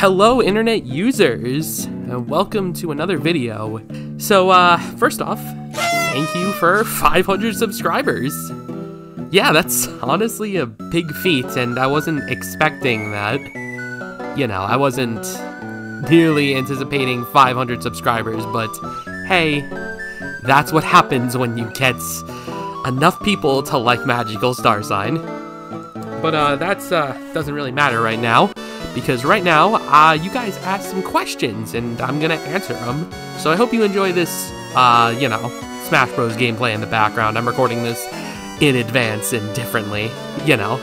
Hello, internet users, and welcome to another video. So, uh, first off, thank you for 500 subscribers. Yeah, that's honestly a big feat, and I wasn't expecting that. You know, I wasn't nearly anticipating 500 subscribers, but hey, that's what happens when you get enough people to like Magical Star Sign. But, uh, that's, uh, doesn't really matter right now because right now, uh, you guys asked some questions, and I'm gonna answer them. So I hope you enjoy this, uh, you know, Smash Bros. gameplay in the background. I'm recording this in advance and differently, you know.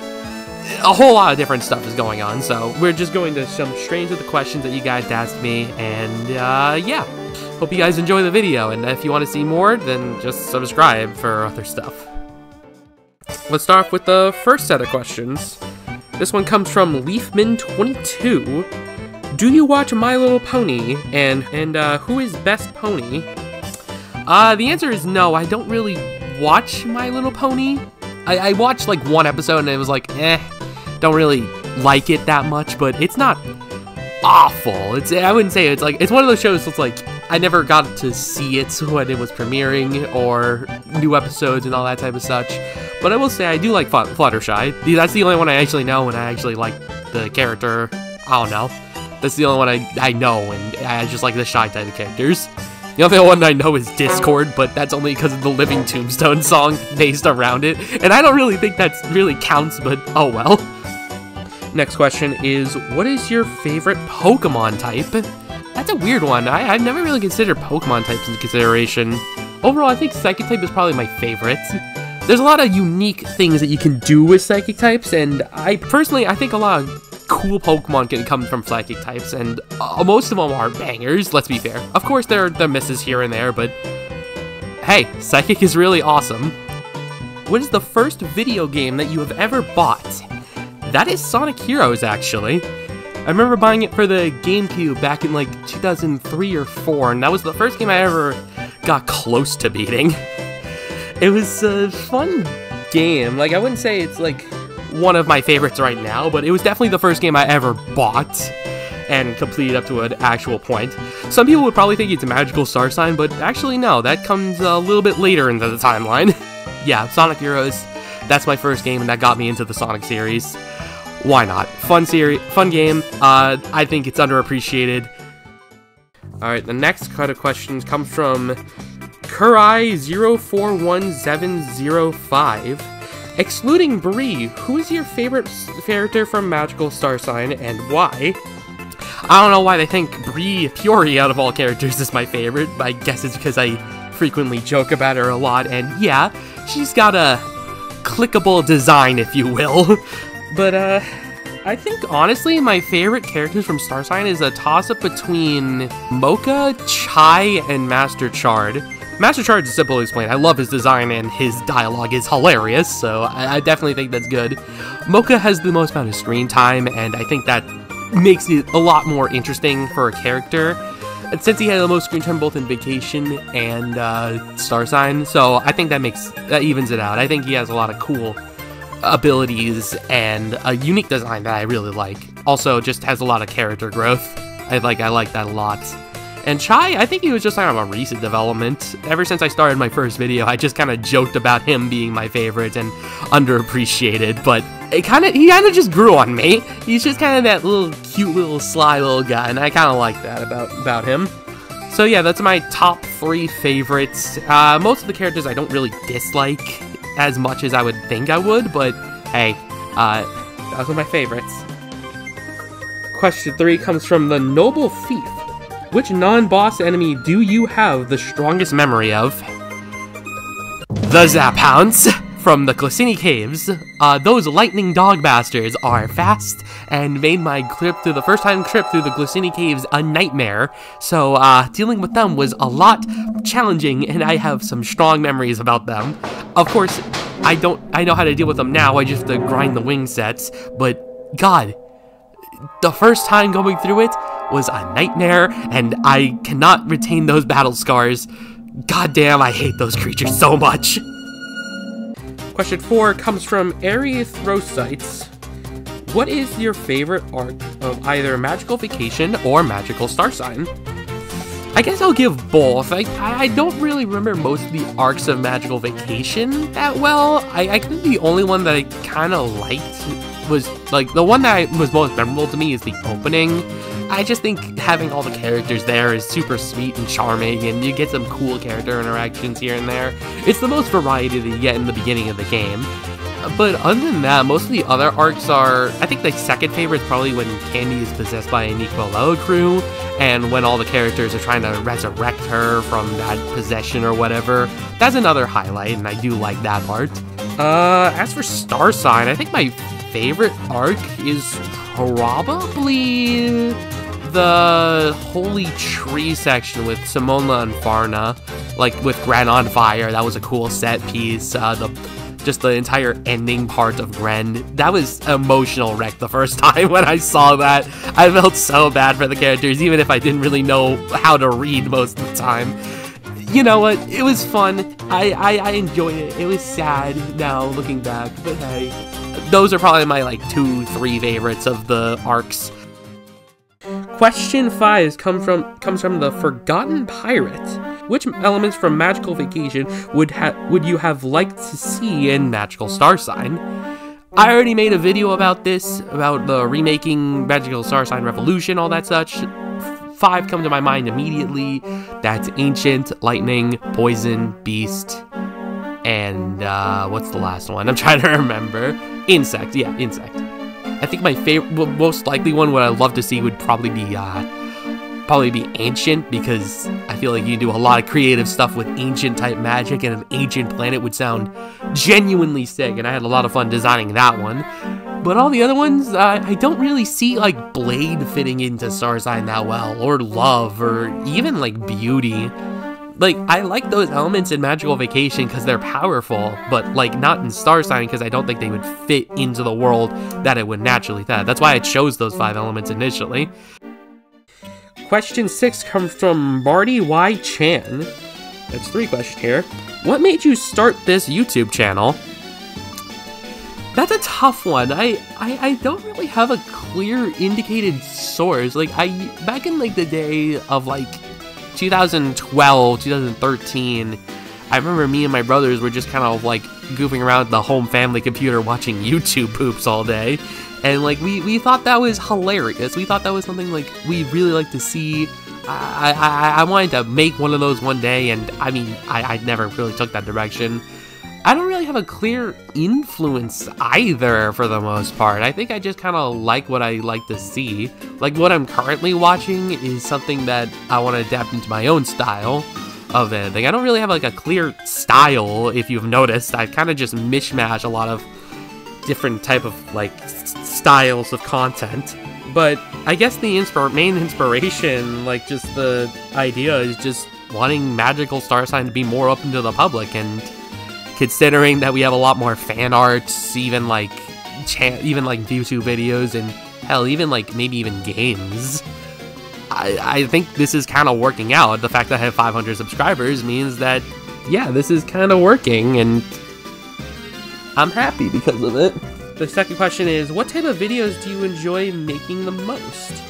A whole lot of different stuff is going on, so we're just going to jump straight into the questions that you guys asked me, and, uh, yeah. Hope you guys enjoy the video, and if you want to see more, then just subscribe for other stuff. Let's start off with the first set of questions. This one comes from Leafman22. Do you watch My Little Pony? And and uh, who is best pony? Uh, the answer is no. I don't really watch My Little Pony. I, I watched like one episode and it was like, eh, don't really like it that much. But it's not awful. It's I wouldn't say it's like it's one of those shows that's like I never got to see it when it was premiering or new episodes and all that type of such. But I will say I do like Fluttershy. That's the only one I actually know and I actually like the character. I don't know. That's the only one I, I know and I just like the shy type of characters. The only one I know is Discord, but that's only because of the Living Tombstone song based around it. And I don't really think that really counts, but oh well. Next question is, what is your favorite Pokemon type? That's a weird one. I, have never really considered Pokemon types into consideration. Overall, I think Psychic type is probably my favorite. There's a lot of unique things that you can do with Psychic types, and I personally, I think a lot of cool Pokemon can come from Psychic types, and uh, most of them are bangers, let's be fair. Of course, there are the misses here and there, but hey, Psychic is really awesome. What is the first video game that you have ever bought? That is Sonic Heroes, actually. I remember buying it for the GameCube back in like 2003 or 4, and that was the first game I ever got close to beating. It was a fun game. Like, I wouldn't say it's like one of my favorites right now, but it was definitely the first game I ever bought and completed up to an actual point. Some people would probably think it's a magical star sign, but actually no, that comes a little bit later into the timeline. yeah, Sonic Heroes, that's my first game and that got me into the Sonic series. Why not? Fun series, fun game. Uh, I think it's underappreciated. Alright, the next kind of questions comes from Kurai041705. Excluding Bree, who is your favorite character from Magical Star Sign and why? I don't know why they think Bree Fury out of all characters is my favorite. I guess it's because I frequently joke about her a lot, and yeah, she's got a clickable design, if you will. but, uh, I think honestly my favorite characters from Star Sign is a toss-up between Mokka, Chai, and Master Chard. Master Chard is simple to explain. I love his design and his dialogue is hilarious, so I, I definitely think that's good. Mokka has the most amount of screen time, and I think that makes it a lot more interesting for a character. And since he had the most screen time both in Vacation and uh, Star Sign, so I think that makes that evens it out. I think he has a lot of cool abilities and a unique design that I really like. Also, just has a lot of character growth. I like I like that a lot. And Chai, I think he was just kind of a recent development. Ever since I started my first video, I just kind of joked about him being my favorite and underappreciated, but it kind of he kind of just grew on me. He's just kind of that little cute little sly little guy, and I kind of like that about about him. So yeah, that's my top three favorites. Uh, most of the characters I don't really dislike as much as I would think I would, but hey, uh, those are my favorites. Question three comes from the Noble Thief. Which non-boss enemy do you have the strongest memory of? The Zaphounds from the Glycine Caves. Uh, those lightning dog bastards are fast and made my trip through the first time trip through the Glycine Caves a nightmare. So uh, dealing with them was a lot challenging, and I have some strong memories about them. Of course, I don't. I know how to deal with them now. I just have to grind the wing sets, but God, the first time going through it was a nightmare, and I cannot retain those battle scars. God damn, I hate those creatures so much. Question 4 comes from Erythrosites. What is your favorite arc of either Magical Vacation or Magical Star Sign? I guess I'll give both. I, I don't really remember most of the arcs of Magical Vacation that well. I, I think the only one that I kind of liked was, like, the one that was most memorable to me is the opening. I just think having all the characters there is super sweet and charming, and you get some cool character interactions here and there. It's the most variety that you get in the beginning of the game. But other than that, most of the other arcs are. I think the second favorite is probably when Candy is possessed by a Nicolella crew, and when all the characters are trying to resurrect her from that possession or whatever. That's another highlight, and I do like that part. Uh, as for Star Sign, I think my favorite arc is probably the Holy Tree section with Simona and Farna, like with Gren on Fire. That was a cool set piece. Uh, the just the entire ending part of Gren. That was emotional wreck the first time when I saw that. I felt so bad for the characters, even if I didn't really know how to read most of the time. You know what? It was fun. I, I, I enjoyed it. It was sad now looking back, but hey. Those are probably my like two, three favorites of the arcs. Question five comes from comes from the Forgotten Pirate. Which elements from Magical Vacation would would you have liked to see in Magical Star Sign? I already made a video about this, about the remaking Magical Star Sign Revolution, all that such. Five come to my mind immediately. That's Ancient, Lightning, Poison, Beast, and uh, what's the last one? I'm trying to remember. Insect, yeah, Insect. I think my favorite, most likely one, what I'd love to see would probably be uh, probably be ancient because I feel like you do a lot of creative stuff with ancient type magic and an ancient planet would sound genuinely sick and I had a lot of fun designing that one. But all the other ones, uh, I don't really see like Blade fitting into Star Sign that well, or Love, or even like Beauty. Like, I like those elements in Magical Vacation because they're powerful, but like not in Star Sign because I don't think they would fit into the world that it would naturally fit. That's why I chose those five elements initially. Question six comes from Marty Y. Chan. That's three questions here. What made you start this YouTube channel? That's a tough one. I, I I don't really have a clear indicated source. Like I back in like the day of like 2012, 2013, I remember me and my brothers were just kind of like goofing around the home family computer watching YouTube poops all day and like we we thought that was hilarious. We thought that was something like we really like to see. I, I I wanted to make one of those one day, and I mean I I never really took that direction. I don't really have a clear influence either for the most part. I think I just kind of like what I like to see. Like what I'm currently watching is something that I want to adapt into my own style of anything. I don't really have like a clear style if you've noticed. I kind of just mishmash a lot of different type of like styles of content. But I guess the main inspiration, like just the idea, is just wanting Magical Star Sign to be more open to the public, and considering that we have a lot more fan arts, even like cha- even like YouTube videos, and hell, even like maybe even games. I, I think this is kind of working out. The fact that I have 500 subscribers means that, yeah, this is kind of working, and I'm happy because of it. The second question is, what type of videos do you enjoy making the most?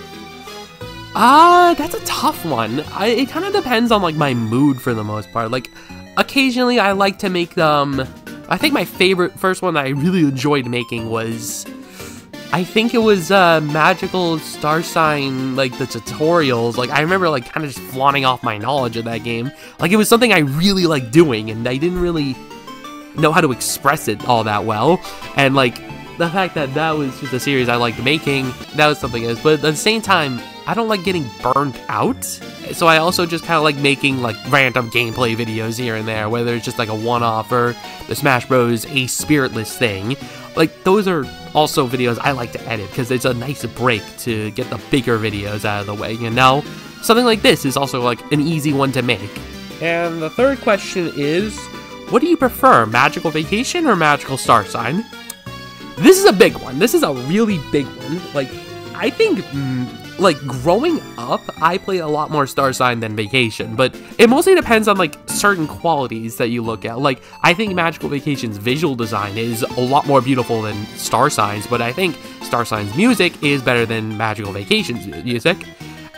Ah, uh, that's a tough one. I, it kind of depends on like my mood for the most part. Like, occasionally I like to make them. I think my favorite first one that I really enjoyed making was, I think it was uh, Magical Star Sign, like the tutorials. Like I remember like kind of just flaunting off my knowledge of that game. Like it was something I really liked doing, and I didn't really know how to express it all that well. And like the fact that that was just a series I liked making, that was something else. But at the same time, I don't like getting burned out. So I also just kind of like making like random gameplay videos here and there, whether it's just like a one-off or the Smash Bros. a spiritless thing. Like those are also videos I like to edit because it's a nice break to get the bigger videos out of the way, you know? Something like this is also like an easy one to make. And the third question is, what do you prefer, Magical Vacation or Magical Star Sign? This is a big one. This is a really big one. Like, I think mm, like growing up, I played a lot more Star Sign than Vacation, but it mostly depends on like certain qualities that you look at. Like I think Magical Vacation's visual design is a lot more beautiful than Star Sign's, but I think Star Sign's music is better than Magical Vacation's music.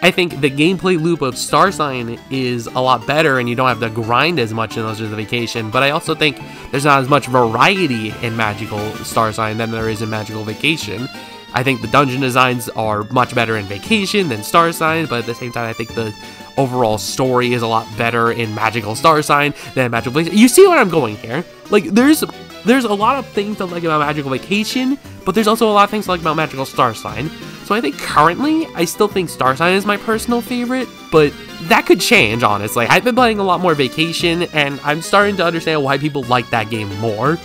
I think the gameplay loop of Star Sign is a lot better and you don't have to grind as much in those of the Vacation, but I also think there's not as much variety in Magical Star Sign than there is in Magical Vacation. I think the dungeon designs are much better in Vacation than Star Sign, but at the same time, I think the overall story is a lot better in Magical Star Sign than Magical Vacation. You see where I'm going here? Like, there's there's a lot of things to like about Magical Vacation, but there's also a lot of things to like about Magical Star Sign. So I think currently, I still think Star Sign is my personal favorite, but that could change, honestly. I've been playing a lot more Vacation, and I'm starting to understand why people like that game more.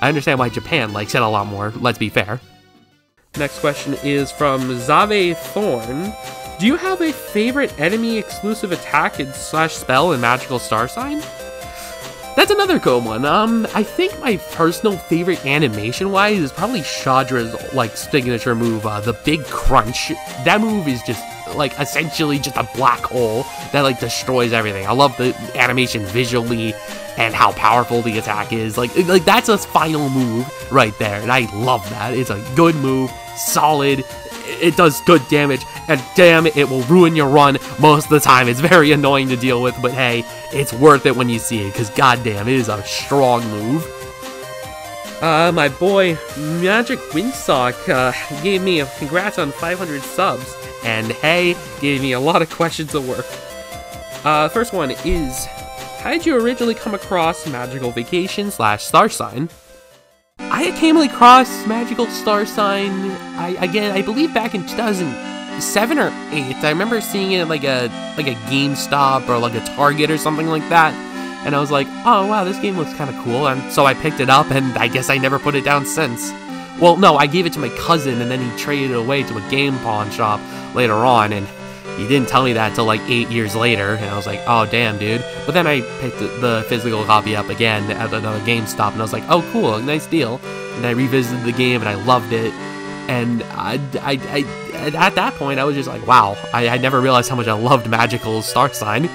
I understand why Japan likes it a lot more, let's be fair. Next question is from Zave Thorn. Do you have a favorite enemy exclusive attack and slash spell in Magical Star Sign? That's another cool one. Um, I think my personal favorite animation-wise is probably Shadra's, like, signature move, uh, the Big Crunch. That move is just, like, essentially just a black hole that, like, destroys everything. I love the animation visually and how powerful the attack is. Like, like that's a final move right there, and I love that. It's a good move, solid, it does good damage, and damn it, will ruin your run most of the time. It's very annoying to deal with, but hey, it's worth it when you see it, because goddamn, it is a strong move. Uh, my boy Magic Windsock uh, gave me a congrats on 500 subs, and hey, gave me a lot of questions of work. Uh, first one is, how did you originally come across Magical Vacation slash Star Sign? I came across Magical Star Sign, I again, I believe back in 2007 or 8. I remember seeing it like a like a GameStop or like a Target or something like that. And I was like, oh wow, this game looks kind of cool. And so I picked it up and I guess I never put it down since. Well, no, I gave it to my cousin and then he traded it away to a game pawn shop later on. And he didn't tell me that till like eight years later, and I was like, oh damn, dude. But then I picked the physical copy up again at another GameStop, and I was like, oh cool, nice deal. And I revisited the game, and I loved it. And I, I, I at that point, I was just like, wow, I, I never realized how much I loved Magical Star Sign.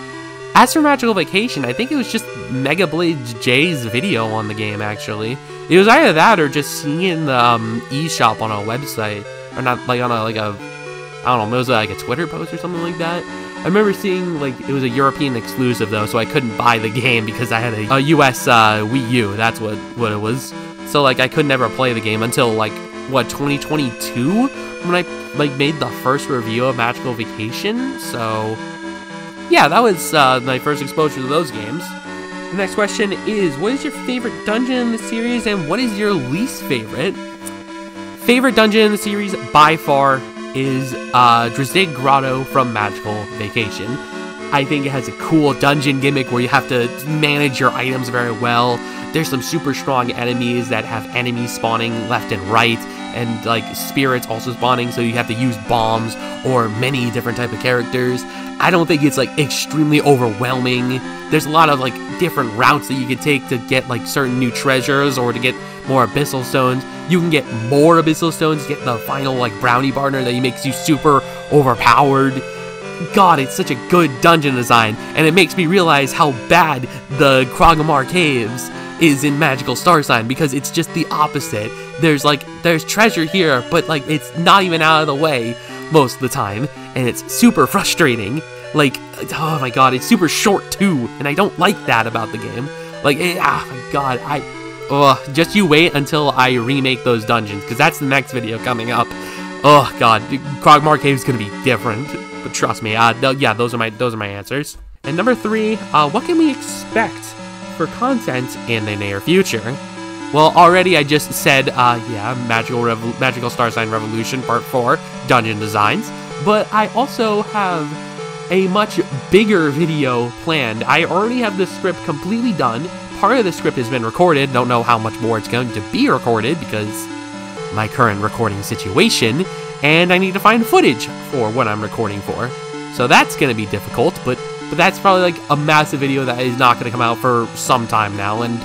As for Magical Vacation, I think it was just Mega Blade J's video on the game, actually. It was either that or just seeing the um, eShop on a website. Or not, like on a, like a I don't know, it was like a Twitter post or something like that. I remember seeing like it was a European exclusive though, so I couldn't buy the game because I had a, a US uh, Wii U. That's what what it was. So like I could never play the game until like what 2022 when I like made the first review of Magical Vacation. So yeah, that was uh, my first exposure to those games. The next question is, what is your favorite dungeon in the series, and what is your least favorite? Favorite dungeon in the series by far is uh, Drizzt Grotto from Magical Vacation. I think it has a cool dungeon gimmick where you have to manage your items very well. There's some super strong enemies that have enemies spawning left and right, and like spirits also spawning, so you have to use bombs or many different type of characters. I don't think it's like extremely overwhelming. There's a lot of like different routes that you can take to get like certain new treasures or to get more abyssal stones. You can get more abyssal stones, get the final like brownie partner that makes you super overpowered. God, it's such a good dungeon design, and it makes me realize how bad the Kraghamar Caves is in Magical Star Sign because it's just the opposite. There's like there's treasure here, but like it's not even out of the way most of the time, and it's super frustrating. Like, oh my god, it's super short too, and I don't like that about the game. Like, it, ah, my god, I oh just you wait until I remake those dungeons, because that's the next video coming up. Oh god, Kraghamar Cave is gonna be different, but trust me. Uh, th yeah, those are my those are my answers. And number three, uh, what can we expect for content in the near future? Well, already I just said, uh, yeah, Magical Revo Magical Star Sign Revolution Part 4, Dungeon Designs, but I also have a much bigger video planned. I already have the script completely done, part of the script has been recorded. Don't know how much more it's going to be recorded because my current recording situation, and I need to find footage for what I'm recording for. So that's going to be difficult, but but that's probably like a massive video that is not going to come out for some time now. And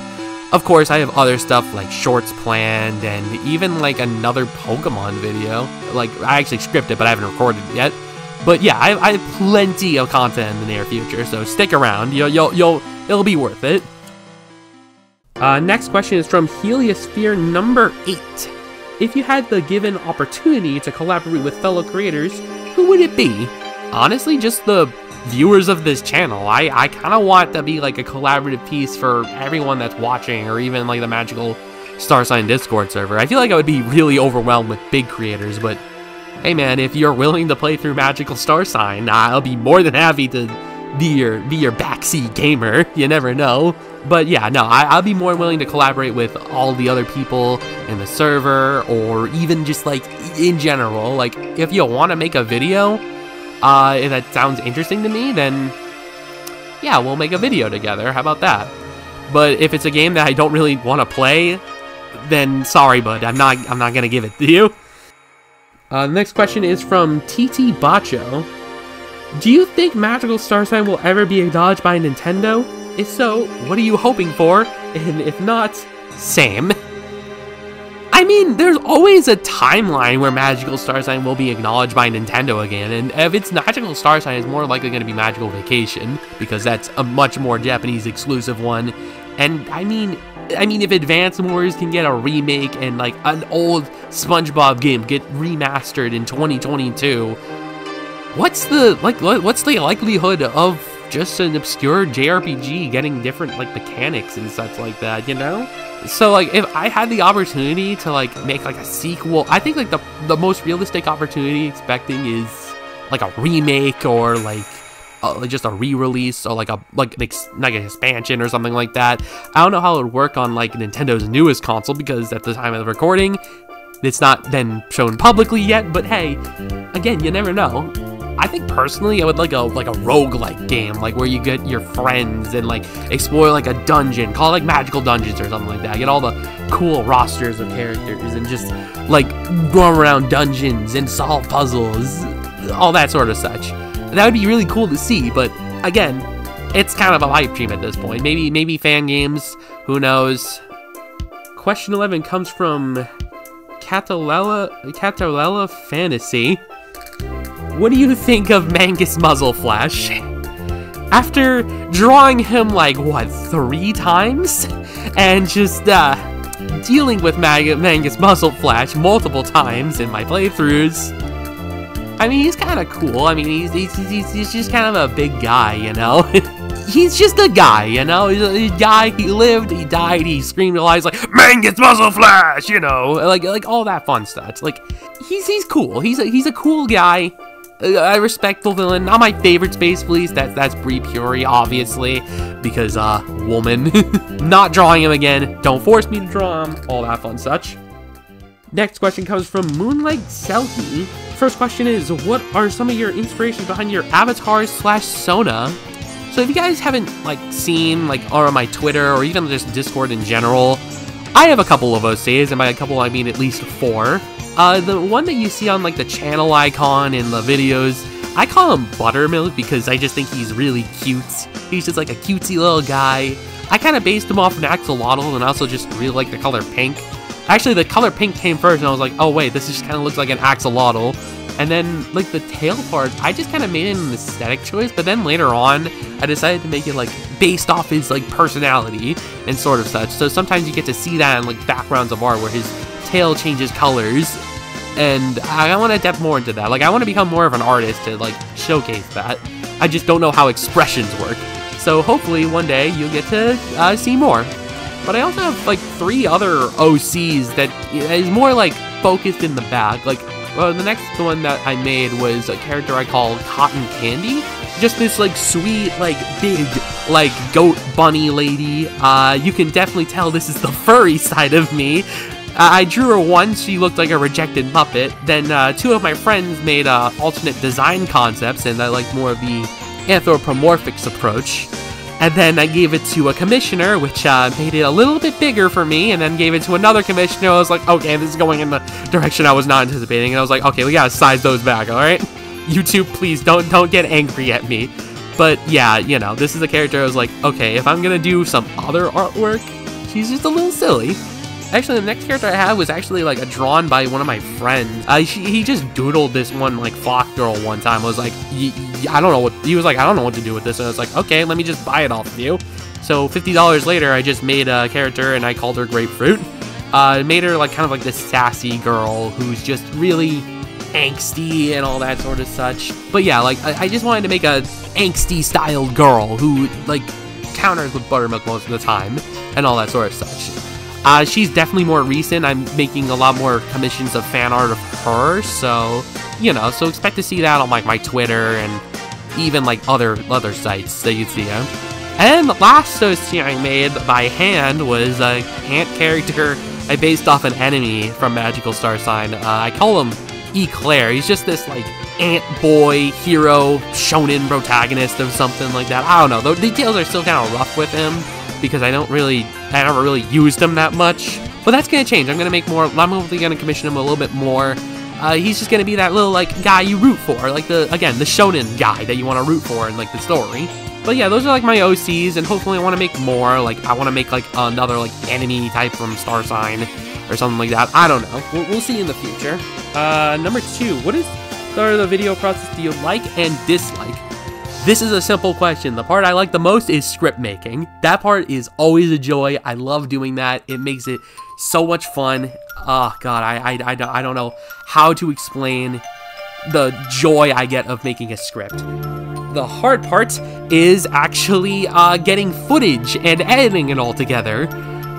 of course, I have other stuff like shorts planned and even like another Pokemon video. Like I actually scripted, but I haven't recorded it yet. But yeah, I, I have plenty of content in the near future, so stick around. You'll, you'll, you'll it'll be worth it. Uh, next question is from Heliosphere number 8. If you had the given opportunity to collaborate with fellow creators, who would it be? Honestly, just the viewers of this channel. I, I kind of want to be like a collaborative piece for everyone that's watching, or even like the Magical Star Sign Discord server. I feel like I would be really overwhelmed with big creators, but hey man, if you're willing to play through Magical Star Sign, I'll be more than happy to be your be your backseat gamer. You never know. But yeah, no, I, I'll be more willing to collaborate with all the other people in the server, or even just like in general. Like, if you want to make a video uh, that sounds interesting to me, then yeah, we'll make a video together. How about that? But if it's a game that I don't really want to play, then sorry, bud, I'm not. I'm not gonna give it to you. Uh, the next question is from TT Bacho. Do you think Magical Star Sign will ever be acknowledged by Nintendo? If so, what are you hoping for? And if not, same. I mean, there's always a timeline where Magical Star Sign will be acknowledged by Nintendo again, and if it's Magical Star Sign, it's more likely going to be Magical Vacation, because that's a much more Japanese exclusive one. And I mean, I mean, if Advance Wars can get a remake and like an old SpongeBob game get remastered in 2022, what's the like? What's the likelihood of just an obscure JRPG getting different like mechanics and such like that, you know? So like if I had the opportunity to like make like a sequel, I think like the the most realistic opportunity expecting is like a remake or like uh, just a re-release or like a like like an expansion or something like that. I don't know how it would work on like Nintendo's newest console because at the time of the recording, it's not been shown publicly yet. But hey, again, you never know. I think personally, I would like a like a rogue-like game, like where you get your friends and like explore like a dungeon, call it like magical dungeons or something like that. Get all the cool rosters of characters and just like run around dungeons and solve puzzles, all that sort of such. That would be really cool to see, but again, it's kind of a pipe dream at this point. Maybe maybe fan games, who knows. Question 11 comes from Catalella Catalella Fantasy. What do you think of Mangus Muzzleflash? After drawing him like, what, three times? And just, uh, dealing with Mag Mangus Muzzleflash multiple times in my playthroughs, I mean, he's kind of cool. I mean, he's, he's, he's, he's just kind of a big guy, you know? he's just a guy, you know? He's a, guy, he lived, he died, he screamed a lot, He's like, Mangus Muzzleflash, you know? Like, like all that fun stuff. Like, he's, he's cool. He's a, he's a cool guy a the villain. Not my favorite Space Police. That that's Bree Fury, obviously, because uh, woman. Not drawing him again. Don't force me to draw him. All that fun such. Next question comes from Moonlight Selkie. First question is, what are some of your inspirations behind your avatars slash Sona? So if you guys haven't like seen like or on my Twitter or even just Discord in general, I have a couple of OCs, and by a couple I mean at least four. Uh, the one that you see on like the channel icon in the videos, I call him Buttermilk because I just think he's really cute. He's just like a cutesy little guy. I kind of based him off an axolotl and also just really like the color pink. Actually, the color pink came first and I was like, oh wait, this just kind of looks like an axolotl. And then, like, the tail part, I just kind of made it an aesthetic choice, but then later on, I decided to make it, like, based off his, like, personality and sort of such. So sometimes you get to see that in, like, backgrounds of art where his tail changes colors and I want to depth more into that. Like, I want to become more of an artist to, like, showcase that. I just don't know how expressions work. So hopefully one day you'll get to uh, see more. But I also have, like, three other OCs that is more, like, focused in the back. Like, well, the next one that I made was a character I called Cotton Candy. Just this, like, sweet, like, big, like, goat bunny lady. Uh, you can definitely tell this is the furry side of me. I drew her once, she looked like a rejected Muppet. Then uh, two of my friends made uh, alternate design concepts, and I liked more of the anthropomorphics approach. And then I gave it to a commissioner, which uh, made it a little bit bigger for me, and then gave it to another commissioner. I was like, okay, this is going in the direction I was not anticipating, and I was like, okay, we gotta size those back, all right? YouTube, please don't don't get angry at me. But yeah, you know, this is a character I was like, okay, if I'm gonna do some other artwork, she's just a little silly. Actually, the next character I had was actually like a drawn by one of my friends. Uh, she, he just doodled this one like flock girl one time. I was like, I don't know what he was like. I don't know what to do with this. And I was like, okay, let me just buy it off of you. So fifty dollars later, I just made a character and I called her Grapefruit. Uh, made her like kind of like this sassy girl who's just really angsty and all that sort of such. But yeah, like I, I just wanted to make a angsty styled girl who like counters with buttermilk most of the time and all that sort of such. Uh, she's definitely more recent. I'm making a lot more commissions of fan art of her, so you know, so expect to see that on like my Twitter and even like other other sites that you'd see them. And the last OC I made by hand was a ant character I based off an enemy from Magical Star Sign. Uh, I call him Eclair. He's just this like ant boy hero shonen protagonist of something like that. I don't know. The details are still kind of rough with him because I don't really, I never really used him that much. But that's gonna change. I'm gonna make more. I'm hopefully gonna commission him a little bit more. Uh, he's just gonna be that little like guy you root for, like the again the shonen guy that you want to root for in like the story. But yeah, those are like my OCs, and hopefully I want to make more. Like I want to make like another like enemy type from Star Sign or something like that. I don't know. We'll, we'll see in the future. Uh, number two, what is the video process do you like and dislike? This is a simple question. The part I like the most is script making. That part is always a joy. I love doing that. It makes it so much fun. Oh, God, I, I, I, don't, I don't know how to explain the joy I get of making a script. The hard part is actually uh, getting footage and editing it all together.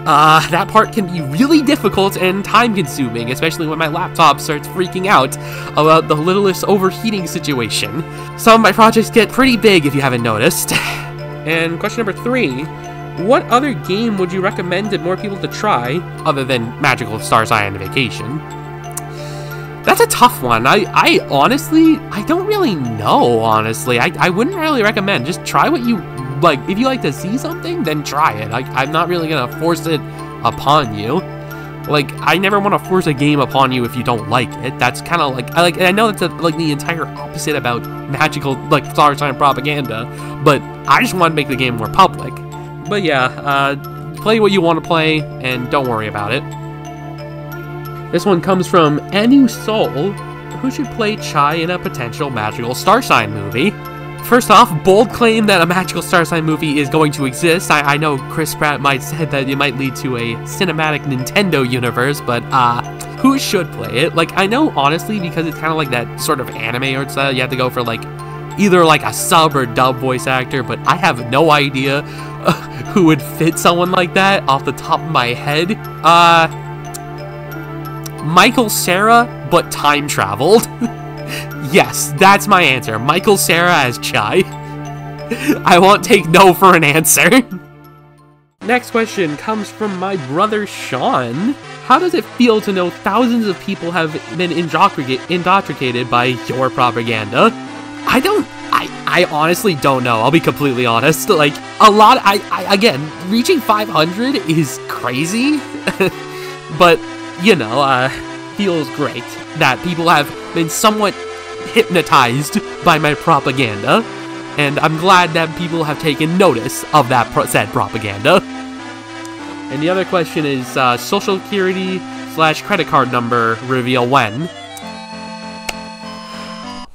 Uh, that part can be really difficult and time consuming, especially when my laptop starts freaking out about the littlest overheating situation. Some of my projects get pretty big if you haven't noticed. And question number three, what other game would you recommend to more people to try, other than Magical Star Sign Vacation? That's a tough one. I, I honestly, I don't really know, honestly. I, I wouldn't really recommend. Just try what you like if you like to see something, then try it. Like I'm not really gonna force it upon you. Like I never want to force a game upon you if you don't like it. That's kind of like I like. I know that's a, like the entire opposite about magical like star sign propaganda, but I just want to make the game more public. But yeah, uh, play what you want to play and don't worry about it. This one comes from Anu Soul, who should play Chai in a potential magical star sign movie. First off, bold claim that a Magical Star Sign movie is going to exist. I, I know Chris Pratt might say that it might lead to a cinematic Nintendo universe, but uh, who should play it? Like, I know honestly because it's kind of like that sort of anime art style. You have to go for like either like a sub or dub voice actor, but I have no idea uh, who would fit someone like that off the top of my head. Uh, Michael Cera, but time traveled. Yes, that's my answer. Michael Cera as Chai. I won't take no for an answer. Next question comes from my brother Sean. How does it feel to know thousands of people have been indoctrinated by your propaganda? I don't. I, I honestly don't know. I'll be completely honest. Like a lot. I, I again, reaching 500 is crazy, but you know, uh, feels great that people have been somewhat hypnotized by my propaganda, and I'm glad that people have taken notice of that pro said propaganda. And the other question is uh, social security slash credit card number reveal when.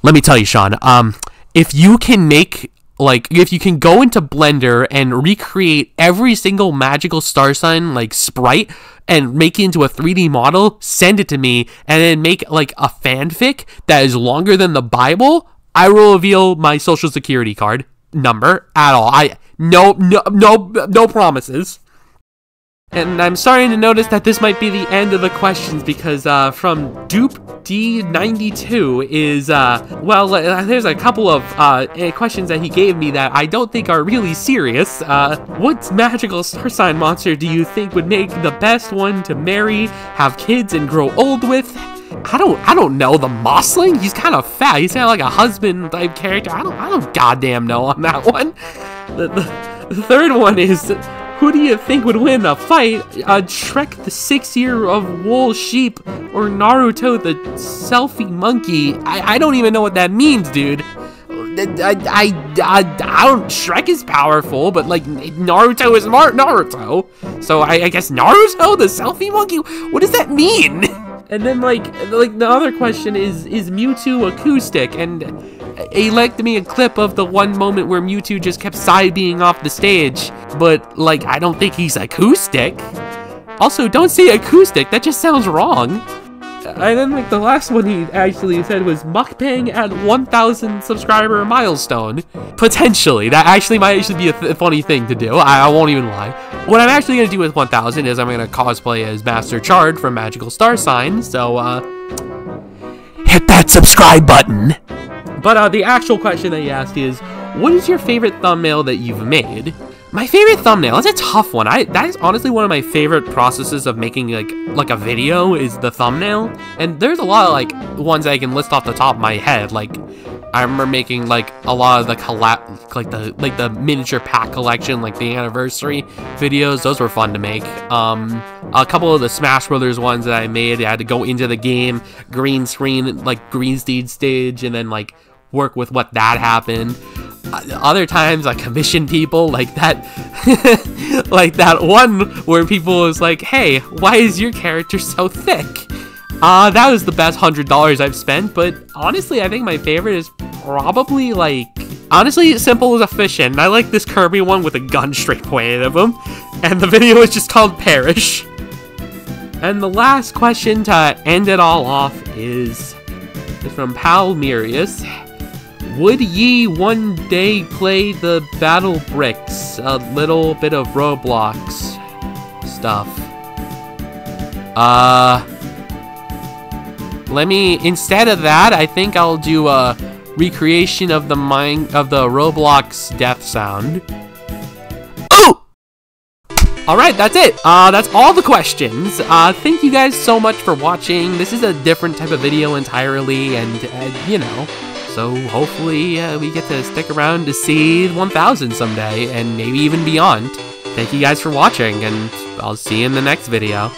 Let me tell you, Sean. Um, if you can make like if you can go into Blender and recreate every single magical star sign like sprite and make it into a 3D model, send it to me, and then make like a fanfic that is longer than the Bible, I will reveal my social security card number at all. I no no no no promises. And I'm starting to notice that this might be the end of the questions because uh, from Dupe D92 is, uh, well, uh, there's a couple of uh, eh, questions that he gave me that I don't think are really serious. Uh, what magical star sign monster do you think would make the best one to marry, have kids, and grow old with? I don't, I don't know. The Mossling? He's kind of fat. He's kind of like a husband type character. I don't, I don't goddamn know on that one. The, the, the third one is who do you think would win a fight? Shrek the six-year of wool sheep or Naruto the selfie monkey? I, I don't even know what that means, dude. I, I, I, I don't. Shrek is powerful, but like Naruto is Mar Naruto. So I, I guess Naruto, the selfie monkey. What does that mean? And then like, like the other question is, is Mewtwo acoustic? And he liked me a clip of the one moment where Mewtwo just kept side being off the stage, but like I don't think he's acoustic. Also, don't say acoustic. That just sounds wrong. And then, like, the last one he actually said was mukbang at 1,000 subscriber milestone. Potentially. That actually might actually be a th funny thing to do. I, I, won't even lie. What I'm actually going to do with 1,000 is I'm going to cosplay as Master Chard from Magical Star Sign. So, uh, hit that subscribe button. But, uh, the actual question that he asked is, what is your favorite thumbnail that you've made? My favorite thumbnail, that's a tough one. I that is honestly one of my favorite processes of making like like a video is the thumbnail. And there's a lot of like ones I can list off the top of my head. Like I remember making like a lot of the collab like the like the miniature pack collection, like the anniversary videos. Those were fun to make. Um a couple of the Smash Brothers ones that I made, I had to go into the game, green screen, like green steed stage, and then like work with what that happened. Other times I commission people like that like that one where people was like hey why is your character so thick? Uh that was the best hundred dollars I've spent but honestly I think my favorite is probably like honestly simple as a fishing I like this Kirby one with a gun straight pointed at him and the video is just called Perish. And the last question to end it all off is is from Palmerius would ye one day play the Battle Bricks? A little bit of Roblox stuff. Uh... Let me, instead of that, I think I'll do a recreation of the mine, of the Roblox death sound. Oh! Alright, that's it. Uh, that's all the questions. Uh, thank you guys so much for watching. This is a different type of video entirely, and, uh, you know, so hopefully uh, we get to stick around to see 1000 someday and maybe even beyond. Thank you guys for watching and I'll see you in the next video.